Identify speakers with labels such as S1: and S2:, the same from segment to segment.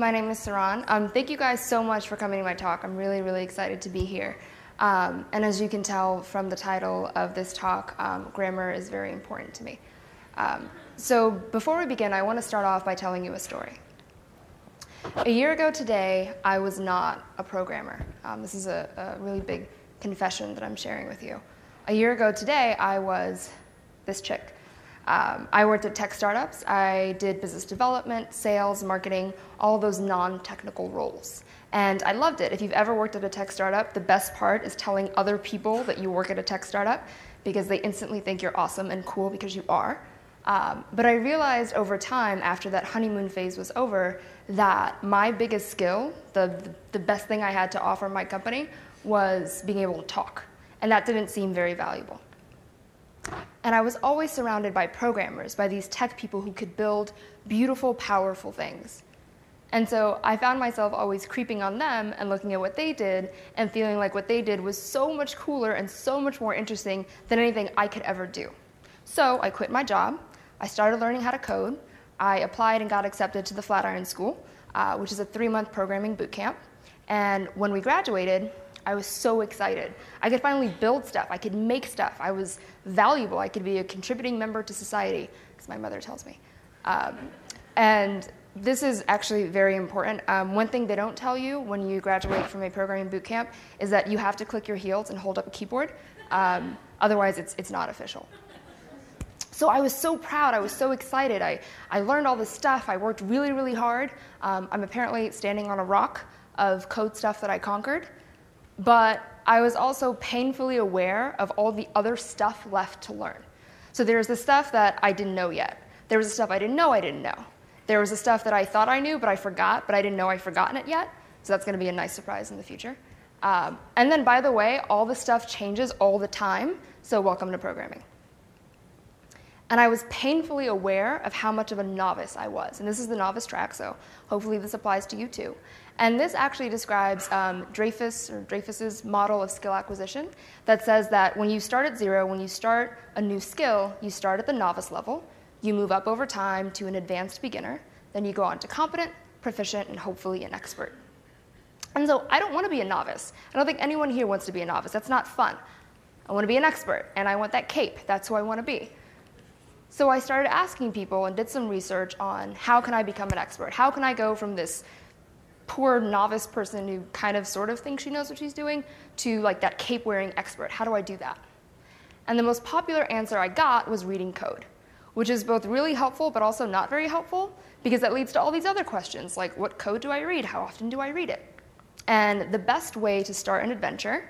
S1: My name is Saron. Um, thank you guys so much for coming to my talk. I'm really, really excited to be here. Um, and as you can tell from the title of this talk, um, grammar is very important to me. Um, so, before we begin, I want to start off by telling you a story. A year ago today, I was not a programmer. Um, this is a, a really big confession that I'm sharing with you. A year ago today, I was this chick. Um, I worked at tech startups. I did business development, sales, marketing, all those non technical roles. And I loved it. If you've ever worked at a tech startup, the best part is telling other people that you work at a tech startup because they instantly think you're awesome and cool because you are. Um, but I realized over time, after that honeymoon phase was over, that my biggest skill, the, the, the best thing I had to offer my company, was being able to talk. And that didn't seem very valuable. And I was always surrounded by programmers, by these tech people who could build beautiful, powerful things. And so I found myself always creeping on them and looking at what they did and feeling like what they did was so much cooler and so much more interesting than anything I could ever do. So I quit my job. I started learning how to code. I applied and got accepted to the Flatiron School, uh, which is a three month programming boot camp. And when we graduated, I was so excited. I could finally build stuff. I could make stuff. I was valuable. I could be a contributing member to society, as my mother tells me. Um, and this is actually very important. Um, one thing they don't tell you when you graduate from a programming boot camp is that you have to click your heels and hold up a keyboard. Um, otherwise, it's, it's not official. So I was so proud. I was so excited. I, I learned all this stuff. I worked really, really hard. Um, I'm apparently standing on a rock of code stuff that I conquered but I was also painfully aware of all the other stuff left to learn. So there's the stuff that I didn't know yet. There was the stuff I didn't know I didn't know. There was the stuff that I thought I knew, but I forgot, but I didn't know I'd forgotten it yet. So that's going to be a nice surprise in the future. Um, and then, by the way, all the stuff changes all the time. So welcome to programming. And I was painfully aware of how much of a novice I was. And this is the novice track, so hopefully this applies to you too. And this actually describes um, Dreyfus or Dreyfus's model of skill acquisition that says that when you start at zero, when you start a new skill, you start at the novice level, you move up over time to an advanced beginner, then you go on to competent, proficient, and hopefully an expert. And so I don't want to be a novice. I don't think anyone here wants to be a novice. That's not fun. I want to be an expert, and I want that cape. That's who I want to be. So I started asking people and did some research on how can I become an expert? How can I go from this poor novice person who kind of sort of thinks she knows what she's doing to like that cape wearing expert. How do I do that? And the most popular answer I got was reading code, which is both really helpful but also not very helpful because that leads to all these other questions like what code do I read? How often do I read it? And the best way to start an adventure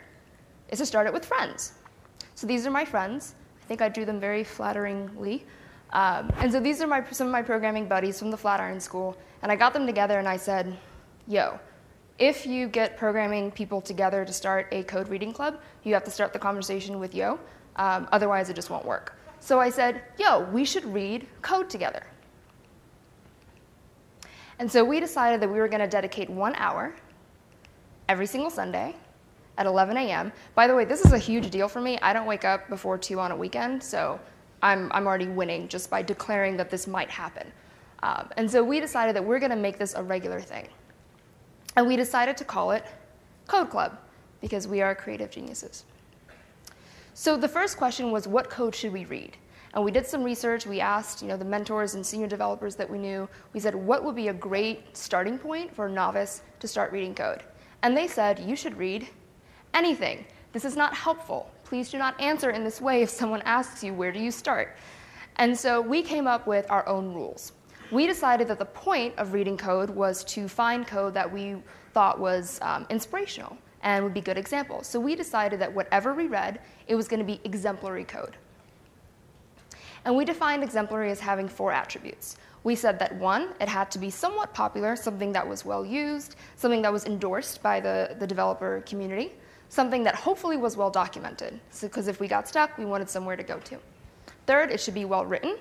S1: is to start it with friends. So these are my friends. I think I drew them very flatteringly. Um, and so these are my, some of my programming buddies from the Flatiron School. And I got them together and I said, yo, if you get programming people together to start a code reading club, you have to start the conversation with yo. Um, otherwise, it just won't work. So I said, yo, we should read code together. And so we decided that we were going to dedicate one hour every single Sunday at 11 a.m. By the way, this is a huge deal for me. I don't wake up before 2 on a weekend, so I'm, I'm already winning just by declaring that this might happen. Um, and so we decided that we're going to make this a regular thing. And we decided to call it Code Club because we are creative geniuses. So the first question was what code should we read? And we did some research. We asked, you know, the mentors and senior developers that we knew. We said, what would be a great starting point for a novice to start reading code? And they said, you should read anything. This is not helpful. Please do not answer in this way if someone asks you, where do you start? And so we came up with our own rules we decided that the point of reading code was to find code that we thought was um, inspirational and would be good examples. So we decided that whatever we read, it was going to be exemplary code. And we defined exemplary as having four attributes. We said that one, it had to be somewhat popular, something that was well used, something that was endorsed by the, the developer community, something that hopefully was well documented, because so, if we got stuck, we wanted somewhere to go to. Third, it should be well written,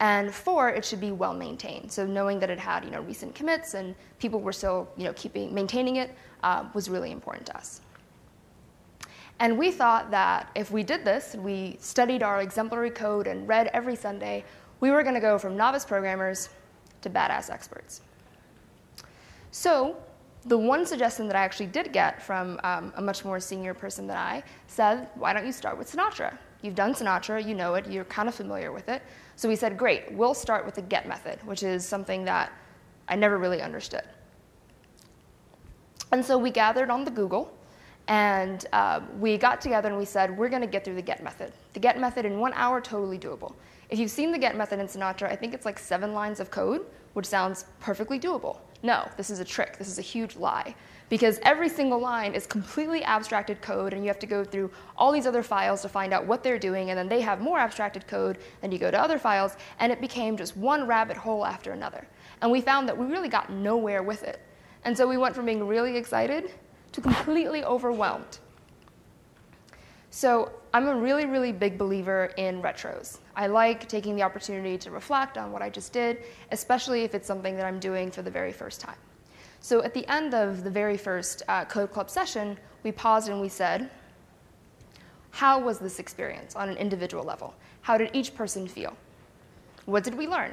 S1: and four, it should be well maintained. So knowing that it had you know recent commits and people were still you know keeping maintaining it uh, was really important to us. And we thought that if we did this, we studied our exemplary code and read every Sunday, we were going to go from novice programmers to badass experts. So the one suggestion that I actually did get from um, a much more senior person than I said, why don't you start with Sinatra? You've done Sinatra, you know it, you're kind of familiar with it. So we said, great, we'll start with the get method, which is something that I never really understood. And so we gathered on the Google and uh, we got together and we said, we're going to get through the get method. The get method in one hour, totally doable. If you've seen the get method in Sinatra, I think it's like seven lines of code, which sounds perfectly doable. No, this is a trick. This is a huge lie. Because every single line is completely abstracted code, and you have to go through all these other files to find out what they're doing, and then they have more abstracted code, and you go to other files, and it became just one rabbit hole after another. And we found that we really got nowhere with it. And so we went from being really excited to completely overwhelmed. So I'm a really, really big believer in retros. I like taking the opportunity to reflect on what I just did, especially if it's something that I'm doing for the very first time. So at the end of the very first uh, Code Club session, we paused and we said, how was this experience on an individual level? How did each person feel? What did we learn?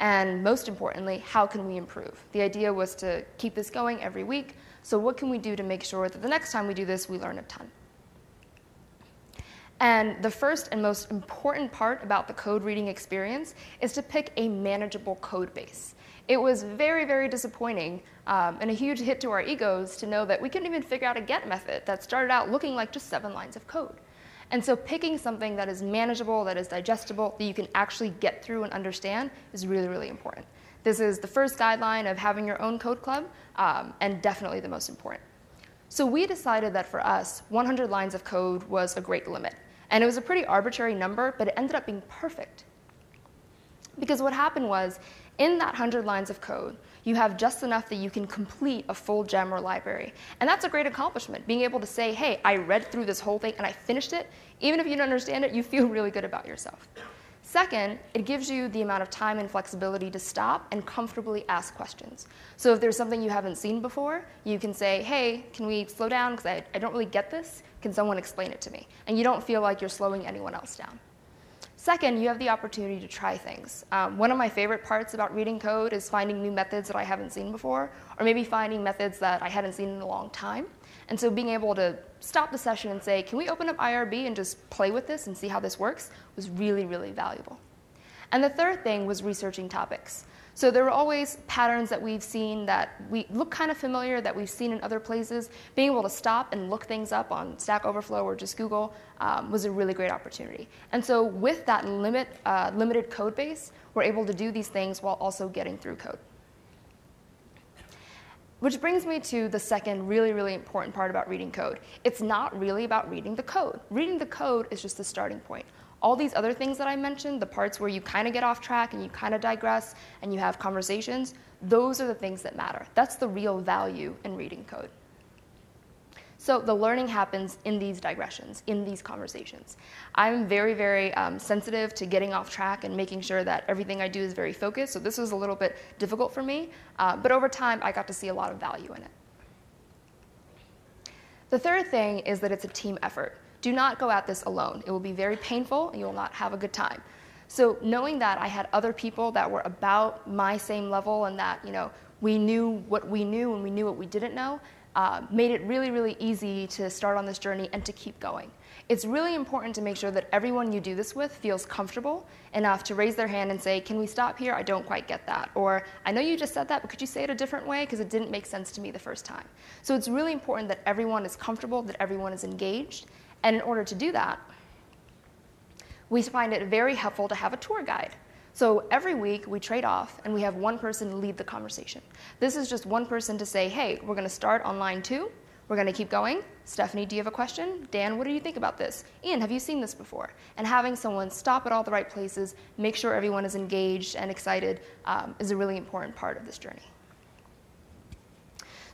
S1: And most importantly, how can we improve? The idea was to keep this going every week. So, what can we do to make sure that the next time we do this, we learn a ton? And the first and most important part about the code reading experience is to pick a manageable code base. It was very, very disappointing um, and a huge hit to our egos to know that we couldn't even figure out a get method that started out looking like just seven lines of code. And so picking something that is manageable, that is digestible, that you can actually get through and understand is really, really important. This is the first guideline of having your own code club um, and definitely the most important. So we decided that for us, 100 lines of code was a great limit. And it was a pretty arbitrary number, but it ended up being perfect. Because what happened was, in that 100 lines of code, you have just enough that you can complete a full gem or library. And that's a great accomplishment, being able to say, hey, I read through this whole thing and I finished it. Even if you don't understand it, you feel really good about yourself. Second, it gives you the amount of time and flexibility to stop and comfortably ask questions. So if there's something you haven't seen before, you can say, hey, can we slow down because I, I don't really get this? Can someone explain it to me? And you don't feel like you're slowing anyone else down. Second, you have the opportunity to try things. Um, one of my favorite parts about reading code is finding new methods that I haven't seen before, or maybe finding methods that I hadn't seen in a long time. And so being able to stop the session and say, can we open up IRB and just play with this and see how this works was really, really valuable. And the third thing was researching topics. So there are always patterns that we've seen that we look kind of familiar that we've seen in other places. Being able to stop and look things up on Stack Overflow or just Google um, was a really great opportunity. And so with that limit, uh, limited code base, we're able to do these things while also getting through code. Which brings me to the second really, really important part about reading code. It's not really about reading the code. Reading the code is just the starting point. All these other things that I mentioned, the parts where you kind of get off track and you kind of digress and you have conversations, those are the things that matter. That's the real value in reading code. So the learning happens in these digressions, in these conversations. I'm very, very um, sensitive to getting off track and making sure that everything I do is very focused. So this was a little bit difficult for me, uh, but over time I got to see a lot of value in it. The third thing is that it's a team effort. Do not go at this alone. It will be very painful and you will not have a good time. So knowing that I had other people that were about my same level and that, you know, we knew what we knew and we knew what we didn't know uh, made it really, really easy to start on this journey and to keep going. It's really important to make sure that everyone you do this with feels comfortable enough to raise their hand and say, Can we stop here? I don't quite get that. Or, I know you just said that, but could you say it a different way? Because it didn't make sense to me the first time. So it's really important that everyone is comfortable, that everyone is engaged. And in order to do that, we find it very helpful to have a tour guide. So every week we trade off and we have one person lead the conversation. This is just one person to say, hey, we're going to start on line two. We're going to keep going. Stephanie, do you have a question? Dan, what do you think about this? Ian, have you seen this before? And having someone stop at all the right places, make sure everyone is engaged and excited um, is a really important part of this journey.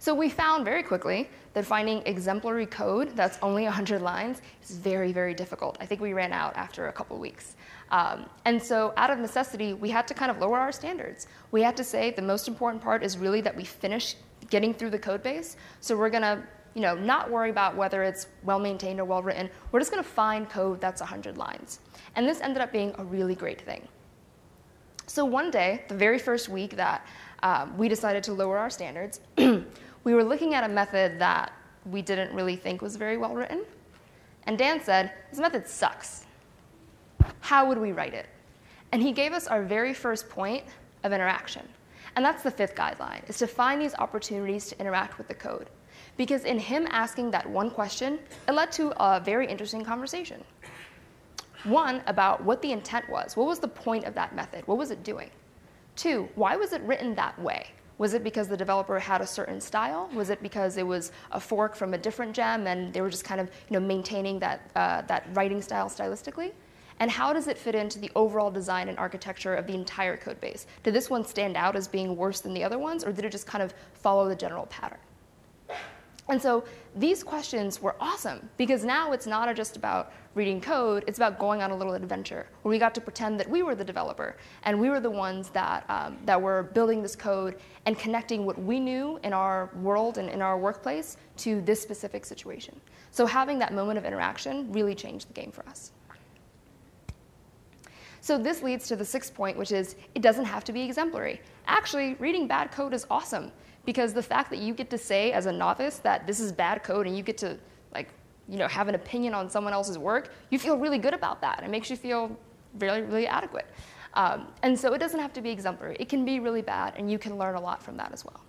S1: So we found very quickly that finding exemplary code that's only 100 lines is very, very difficult. I think we ran out after a couple weeks. Um, and so, out of necessity, we had to kind of lower our standards. We had to say the most important part is really that we finish getting through the code base. So, we're going to you know, not worry about whether it's well maintained or well written. We're just going to find code that's 100 lines. And this ended up being a really great thing. So one day, the very first week that um, we decided to lower our standards, we were looking at a method that we didn't really think was very well written. And Dan said, This method sucks. How would we write it? And he gave us our very first point of interaction. And that's the fifth guideline, is to find these opportunities to interact with the code. Because in him asking that one question, it led to a very interesting conversation. One, about what the intent was. What was the point of that method? What was it doing? Two, why was it written that way? Was it because the developer had a certain style? Was it because it was a fork from a different gem and they were just kind of you know, maintaining that, uh, that writing style stylistically? And how does it fit into the overall design and architecture of the entire code base? Did this one stand out as being worse than the other ones, or did it just kind of follow the general pattern? And so these questions were awesome because now it's not just about reading code, it's about going on a little adventure where we got to pretend that we were the developer and we were the ones that, um, that were building this code and connecting what we knew in our world and in our workplace to this specific situation. So having that moment of interaction really changed the game for us. So this leads to the sixth point, which is it doesn't have to be exemplary. Actually, reading bad code is awesome because the fact that you get to say as a novice that this is bad code and you get to like you know have an opinion on someone else's work, you feel really good about that. It makes you feel really really adequate. Um, and so it doesn't have to be exemplary. It can be really bad, and you can learn a lot from that as well.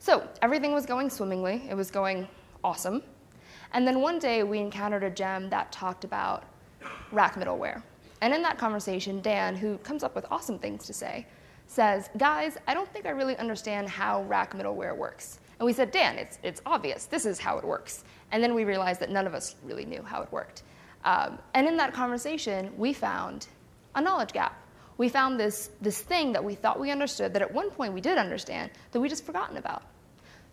S1: So everything was going swimmingly. It was going awesome. And then one day we encountered a gem that talked about rack middleware. And in that conversation, Dan, who comes up with awesome things to say, says, Guys, I don't think I really understand how rack middleware works. And we said, Dan, it's, it's obvious. This is how it works. And then we realized that none of us really knew how it worked. Um, and in that conversation, we found a knowledge gap. We found this, this thing that we thought we understood, that at one point we did understand, that we just forgotten about.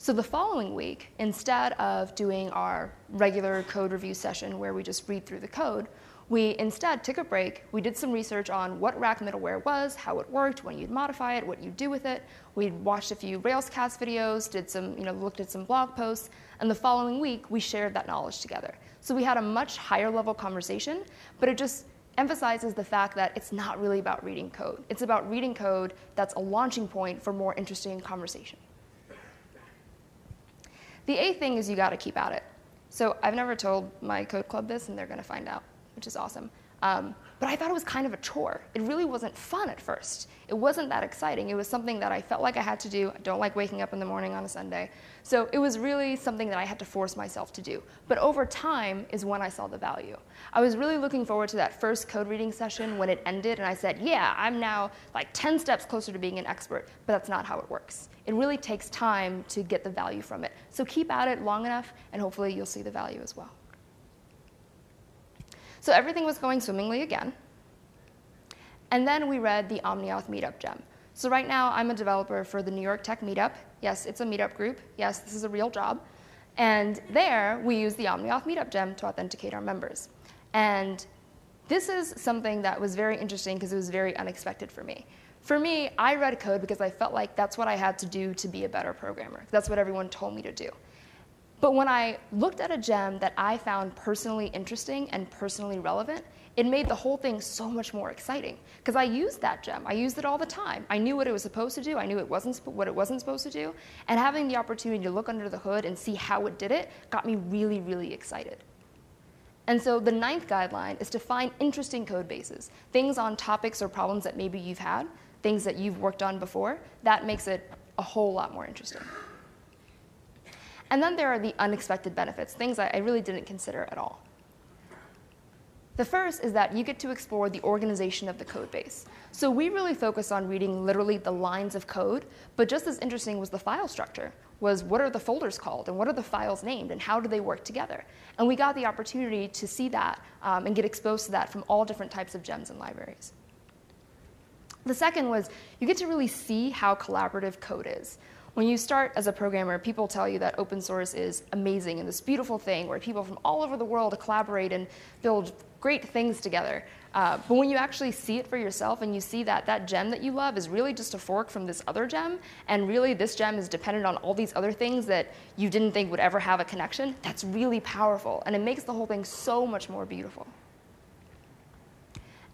S1: So the following week, instead of doing our regular code review session where we just read through the code, we instead took a break. We did some research on what rack middleware was, how it worked, when you'd modify it, what you'd do with it. We watched a few Railscast videos, did some, you know, looked at some blog posts, and the following week we shared that knowledge together. So we had a much higher level conversation, but it just emphasizes the fact that it's not really about reading code. It's about reading code that's a launching point for more interesting conversation. The eighth thing is you got to keep at it. So I've never told my code club this, and they're going to find out which is awesome. Um, but I thought it was kind of a chore. It really wasn't fun at first. It wasn't that exciting. It was something that I felt like I had to do. I don't like waking up in the morning on a Sunday. So it was really something that I had to force myself to do. But over time is when I saw the value. I was really looking forward to that first code reading session when it ended, and I said, yeah, I'm now like 10 steps closer to being an expert. But that's not how it works. It really takes time to get the value from it. So keep at it long enough, and hopefully you'll see the value as well. So everything was going swimmingly again. And then we read the OmniAuth Meetup gem. So right now, I'm a developer for the New York Tech Meetup. Yes, it's a meetup group. Yes, this is a real job. And there, we use the OmniAuth Meetup gem to authenticate our members. And this is something that was very interesting because it was very unexpected for me. For me, I read code because I felt like that's what I had to do to be a better programmer. That's what everyone told me to do. But when I looked at a gem that I found personally interesting and personally relevant, it made the whole thing so much more exciting because I used that gem. I used it all the time. I knew what it was supposed to do. I knew it wasn't what it wasn't supposed to do, and having the opportunity to look under the hood and see how it did it got me really, really excited. And so the ninth guideline is to find interesting code bases, things on topics or problems that maybe you've had, things that you've worked on before. That makes it a whole lot more interesting. And then there are the unexpected benefits, things I, really didn't consider at all. The first is that you get to explore the organization of the code base. So we really focus on reading literally the lines of code, but just as interesting was the file structure, was what are the folders called and what are the files named and how do they work together? And we got the opportunity to see that um, and get exposed to that from all different types of gems and libraries. The second was you get to really see how collaborative code is. When you start as a programmer, people tell you that open source is amazing and this beautiful thing where people from all over the world collaborate and build great things together. Uh, but when you actually see it for yourself and you see that that gem that you love is really just a fork from this other gem, and really this gem is dependent on all these other things that you didn't think would ever have a connection, that's really powerful. And it makes the whole thing so much more beautiful.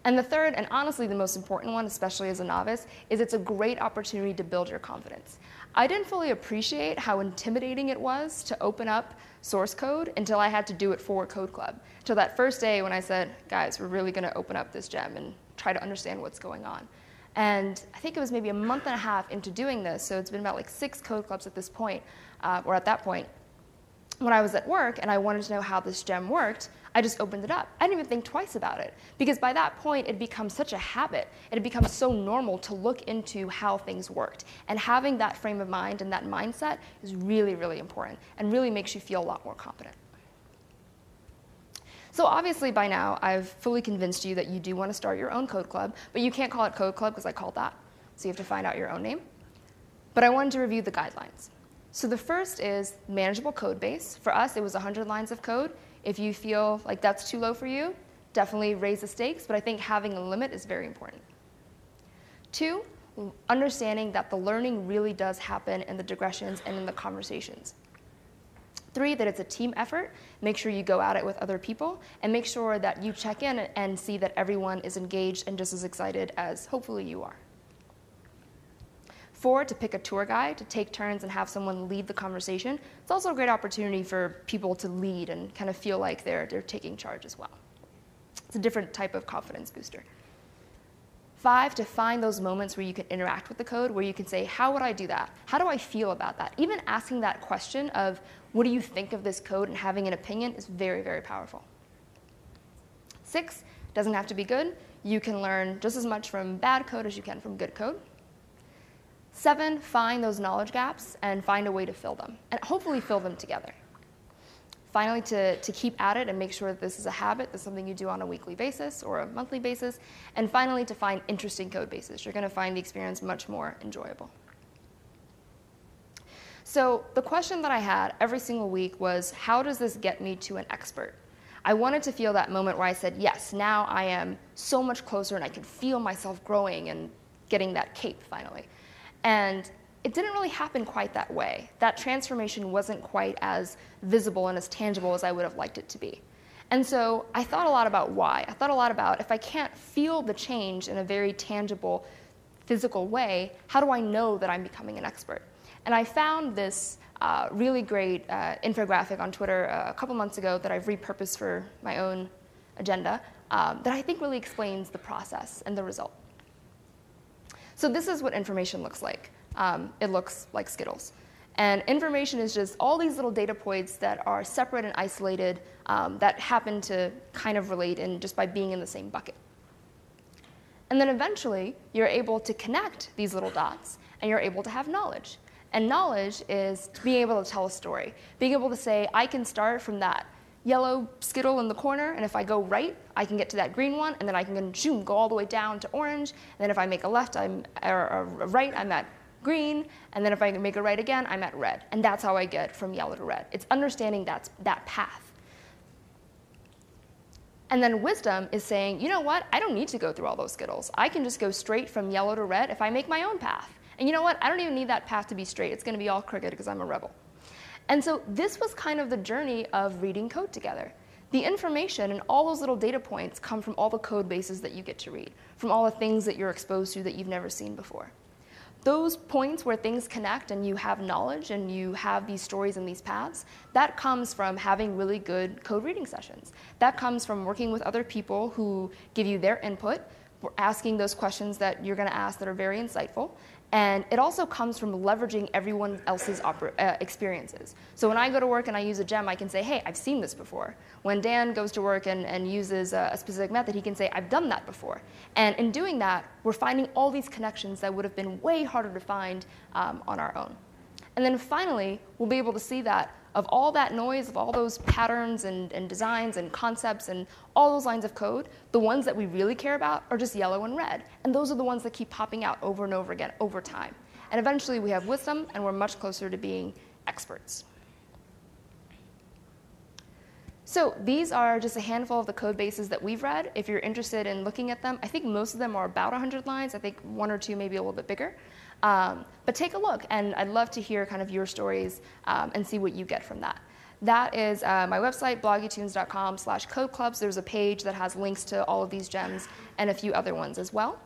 S1: And the third, and honestly the most important one, especially as a novice, is it's a great opportunity to build your confidence. I didn't fully appreciate how intimidating it was to open up source code until I had to do it for Code Club. Until that first day when I said, guys, we're really going to open up this gem and try to understand what's going on. And I think it was maybe a month and a half into doing this, so it's been about like six code clubs at this point, uh, or at that point. When I was at work and I wanted to know how this gem worked, I just opened it up. I didn't even think twice about it because by that point it becomes such a habit. It had become so normal to look into how things worked. And having that frame of mind and that mindset is really, really important and really makes you feel a lot more confident. So obviously by now I've fully convinced you that you do want to start your own code club, but you can't call it code club because I called that. So you have to find out your own name. But I wanted to review the guidelines. So the first is manageable code base. For us, it was 100 lines of code. If you feel like that's too low for you, definitely raise the stakes, but I think having a limit is very important. Two, understanding that the learning really does happen in the digressions and in the conversations. Three, that it's a team effort. Make sure you go at it with other people and make sure that you check in and see that everyone is engaged and just as excited as hopefully you are. Four, to pick a tour guide, to take turns and have someone lead the conversation. It's also a great opportunity for people to lead and kind of feel like they're, they're taking charge as well. It's a different type of confidence booster. Five, to find those moments where you can interact with the code, where you can say, How would I do that? How do I feel about that? Even asking that question of, What do you think of this code, and having an opinion is very, very powerful. Six, doesn't have to be good. You can learn just as much from bad code as you can from good code. Seven, find those knowledge gaps and find a way to fill them, and hopefully fill them together. Finally, to, to keep at it and make sure that this is a habit, that's something you do on a weekly basis or a monthly basis. And finally, to find interesting code bases. You're going to find the experience much more enjoyable. So, the question that I had every single week was how does this get me to an expert? I wanted to feel that moment where I said, yes, now I am so much closer and I can feel myself growing and getting that cape finally. And it didn't really happen quite that way. That transformation wasn't quite as visible and as tangible as I would have liked it to be. And so I thought a lot about why. I thought a lot about if I can't feel the change in a very tangible, physical way, how do I know that I'm becoming an expert? And I found this uh, really great uh, infographic on Twitter uh, a couple months ago that I've repurposed for my own agenda um, that I think really explains the process and the result. So this is what information looks like. Um, it looks like Skittles. And information is just all these little data points that are separate and isolated um, that happen to kind of relate in just by being in the same bucket. And then eventually, you're able to connect these little dots and you're able to have knowledge. And knowledge is being able to tell a story, being able to say, I can start from that yellow skittle in the corner, and if I go right, I can get to that green one, and then I can zoom, go all the way down to orange. And then if I make a left, I'm or, or right, I'm at green, and then if I make a right again, I'm at red. And that's how I get from yellow to red. It's understanding that's, that path. And then wisdom is saying, you know what? I don't need to go through all those skittles. I can just go straight from yellow to red if I make my own path. And you know what? I don't even need that path to be straight. It's going to be all crooked because I'm a rebel. And so this was kind of the journey of reading code together. The information and all those little data points come from all the code bases that you get to read, from all the things that you're exposed to that you've never seen before. Those points where things connect and you have knowledge and you have these stories and these paths, that comes from having really good code reading sessions. That comes from working with other people who give you their input, asking those questions that you're going to ask that are very insightful, and it also comes from leveraging everyone else's uh, experiences. So when I go to work and I use a gem, I can say, hey, I've seen this before. When Dan goes to work and, and uses a, a specific method, he can say, I've done that before. And in doing that, we're finding all these connections that would have been way harder to find um, on our own. And then finally, we'll be able to see that of all that noise, of all those patterns and, and designs and concepts and all those lines of code, the ones that we really care about are just yellow and red. And those are the ones that keep popping out over and over again over time. And eventually we have wisdom and we're much closer to being experts. So these are just a handful of the code bases that we've read. If you're interested in looking at them, I think most of them are about 100 lines. I think one or two maybe a little bit bigger. Um, but take a look, and I'd love to hear kind of your stories um, and see what you get from that. that is uh, my website, bloggytoons.com slash code clubs. There's a page that has links to all of these gems and a few other ones as well.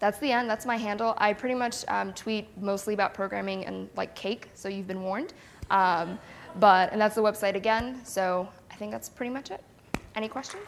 S1: That's the end. That's my handle. I pretty much um, tweet mostly about programming and like cake, so you've been warned. Um, but and that's the website again. So I think that's pretty much it. Any questions?